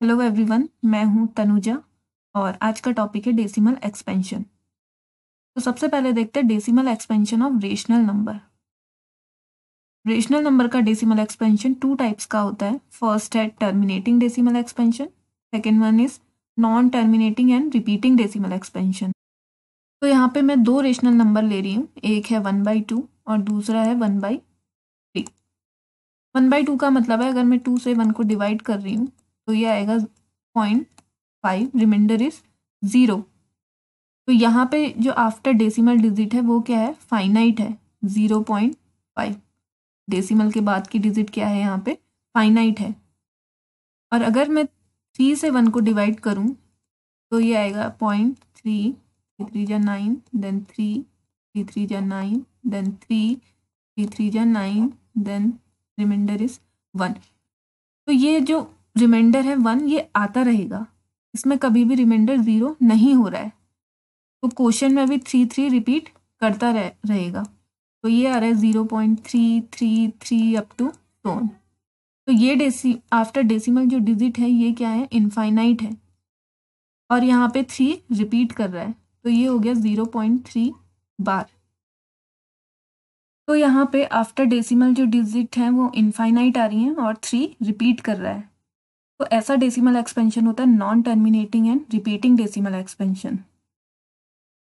Hello everyone मैं हूँ तनुजा और आज का टॉपिक है डेसिमल एक्सपेंशन तो सबसे पहले देखते हैं decimal expansion of rational number rational number का डेसिमल एक्सपेंशन टू टाइप्स का होता है. फ़र्स्ट है terminating decimal expansion second one is non terminating and repeating decimal expansion तो यहाँ पे मैं दो रेशनल नंबर ले रही हूँ. एक है वन बाई टू और दूसरा है one by three one by two का मतलब है अगर मैं टू से वन को डिवाइड कर रही हूँ तो ये आएगा point five remainder is zero तो यहाँ पे जो आफ्टर डेसिमल डिजिट है, वो क्या है? फाइनाइट है ज़ीरो पॉइंट फाइव डेसिमल के बाद की डिजिट क्या है यहाँ पे? फाइनाइट है. और अगर मैं थ्री से वन को डिवाइड करूँ तो ये आएगा पॉइंट थ्री थ्री थ्री जा nine then three three three जा nine then three three three जा nine then remainder is one तो ये जो रिमाइंडर है वन ये आता रहेगा। इसमें कभी भी रिमाइंडर ज़ीरो नहीं हो रहा है। तो क्वेश्चन में भी थ्री थ्री रिपीट करता रह, रहेगा। तो ये आ रहा है zero point three three three up to so on तो ये डेसी आफ्टर डेसिमल जो डिजिट है ये क्या है? इनफाइनाइट है। और यहाँ पे थ्री रिपीट कर रहा है। तो ये हो गया ज़ीरो पॉइंट थ्री बार तो यहाँ पे आफ्टर डेसिमल जो डिजिट है वो इनफाइनाइट आ रही हैं और थ्री रिपीट कर रहा है। तो ऐसा डेसिमल एक्सपेंशन होता है non terminating and repeating decimal expansion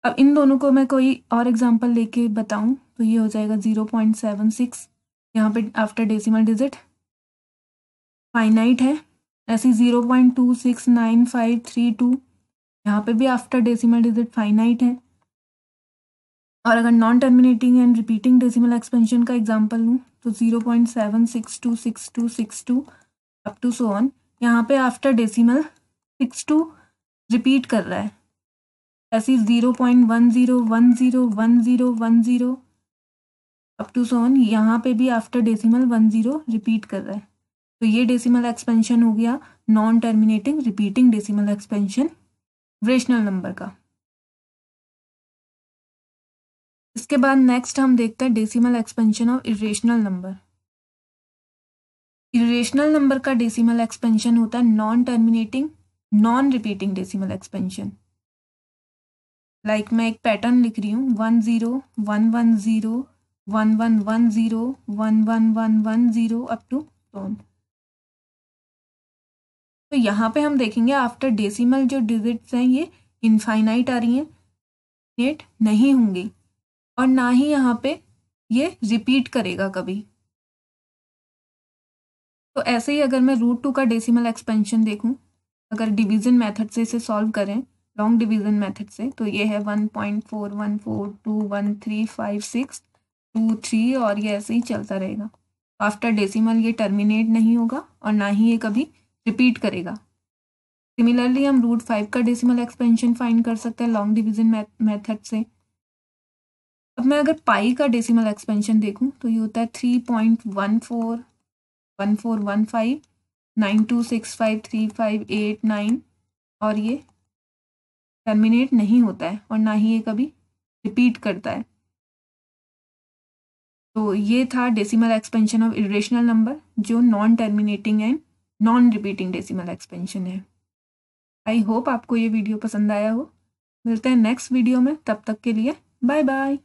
अब इन दोनों को मैं कोई और एग्जांपल लेके बताऊँ तो ये हो जाएगा ज़ीरो पॉइंट सेवन सिक्स यहाँ पे आफ्टर डेसिमल डिजिट फाइनाइट है, ऐसी zero point two six nine five three two यहाँ पे भी आफ्टर डेसिमल डिजिट फाइनाइट है। और अगर non terminating and repeating decimal expansion का एग्जांपल लूँ तो zero point seven six two six two six two up to so on यहाँ पे after decimal six two repeat कर रहा है। ऐसी zero point one zero one zero one zero one zero up to so on यहाँ पे भी after decimal one zero repeat कर रहा है। तो ये डेसिमल एक्सपेंशन हो गया non terminating repeating decimal expansion rational number का। इसके बाद नेक्स्ट हम देखते हैं decimal expansion of irrational number irrational number का डेसिमल एक्सपेंशन होता है non terminating non repeating decimal expansion like मैं एक पैटर्न लिख रही हूँ one zero one one zero one one one zero one one one one zero up to so on तो यहाँ पे हम देखेंगे आफ्टर डेसिमल जो डिजिट्स हैं, ये इनफाइनाइट आ रही हैं नेट नहीं होंगी। और ना ही यहाँ पे ये रिपीट करेगा कभी। तो ऐसे ही अगर मैं रूट टू का डेसिमल एक्सपेंशन देखूँ, अगर डिवीज़न मेथड से इसे सॉल्व करें लॉन्ग डिवीज़न मेथड से तो ये है one point four one four two one three five six two three और ये ऐसे ही चलता रहेगा। आफ्टर डेसिमल ये टर्मिनेट नहीं होगा और ना ही ये कभी रिपीट करेगा। सिमिलरली हम रूट फाइव का डेसिमल एक्सपेंशन फाइंड कर सकते हैं लॉन्ग डिवीज़न मेथड से। अब मैं अगर पाई का डेसिमल एक्सपेंशन देखूँ तो ये होता है three point one four one four one five nine two six five three five eight nine और ये टर्मिनेट नहीं होता है और ना ही ये कभी रिपीट करता है। तो ये था decimal expansion of irrational number जो non terminating and non repeating decimal expansion है। आई होप आपको ये वीडियो पसंद आया हो। मिलते हैं नेक्स्ट वीडियो में, तब तक के लिए बाय बाय